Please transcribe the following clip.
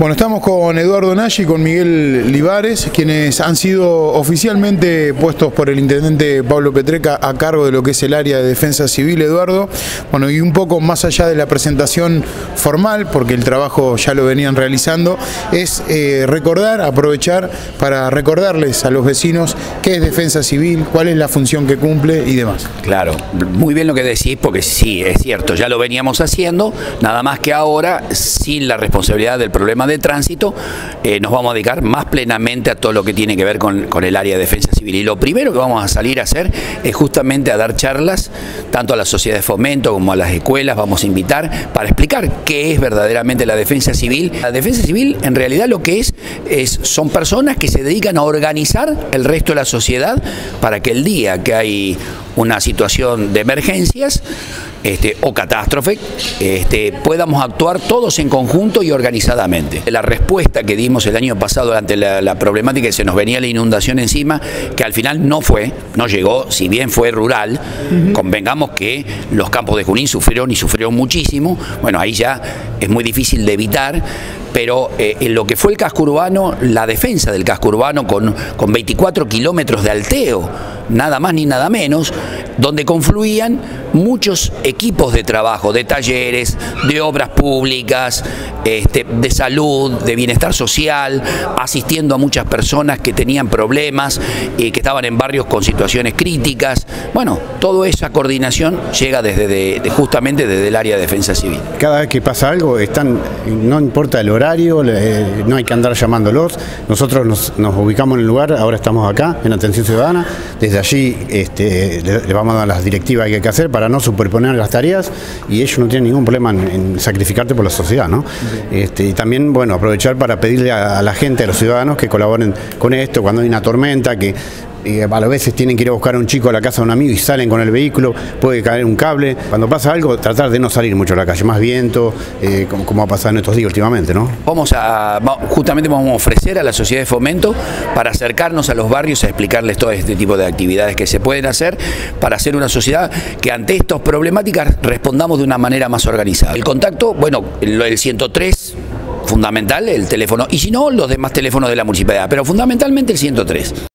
Bueno, estamos con Eduardo Nagy y con Miguel Libares, quienes han sido oficialmente puestos por el intendente Pablo Petreca a cargo de lo que es el área de defensa civil, Eduardo. Bueno, y un poco más allá de la presentación formal, porque el trabajo ya lo venían realizando, es eh, recordar, aprovechar para recordarles a los vecinos qué es defensa civil, cuál es la función que cumple y demás. Claro, muy bien lo que decís, porque sí, es cierto, ya lo veníamos haciendo, nada más que ahora sin la responsabilidad del problema de tránsito, eh, nos vamos a dedicar más plenamente a todo lo que tiene que ver con, el área de defensa civil. Y lo primero que vamos a salir a hacer es justamente a dar charlas, tanto a la sociedad de fomento como a las escuelas, vamos a invitar para explicar qué es verdaderamente la defensa civil. La defensa civil en realidad lo que es, es son personas que se dedican a organizar el resto de la sociedad para que el día que hay una situación de emergencias este, o catástrofe, este, podamos actuar todos en conjunto y organizadamente. La respuesta que dimos el año pasado ante la, problemática que se nos venía la inundación encima, que al final no fue, no llegó, si bien fue rural, convengamos que los campos de Junín sufrieron y sufrieron muchísimo, bueno, ahí ya es muy difícil de evitar, pero eh, en lo que fue el casco urbano, la defensa del casco urbano con, con 24 kilómetros de alteo, nada más ni nada menos, donde confluían muchos equipos de trabajo, de talleres, de obras públicas, este, de salud, de bienestar social, asistiendo a muchas personas que tenían problemas y que estaban en barrios con situaciones críticas. Bueno, toda esa coordinación llega desde justamente desde el área de defensa civil. Cada vez que pasa algo, están, no importa el horario, no hay que andar llamándolos. Nosotros nos, ubicamos en el lugar, ahora estamos acá, en Atención Ciudadana. Desde allí este, le, vamos a dar las directivas que hay que hacer para no superponer las tareas y ellos no tienen ningún problema en, sacrificarte por la sociedad. ¿no? Este, y también, bueno, aprovechar para pedirle a, la gente, a los ciudadanos que colaboren con esto, cuando hay una tormenta, que y a veces tienen que ir a buscar a un chico a la casa de un amigo y salen con el vehículo, puede caer un cable. Cuando pasa algo, tratar de no salir mucho a la calle, más viento, eh, como, ha pasado en estos días últimamente, ¿no? Vamos a, justamente vamos a ofrecer a la sociedad de fomento para acercarnos a los barrios a explicarles todo este tipo de actividades que se pueden hacer para hacer una sociedad que ante estas problemáticas respondamos de una manera más organizada. El contacto, bueno, el 103 fundamental el teléfono y si no los demás teléfonos de la municipalidad, pero fundamentalmente el 103.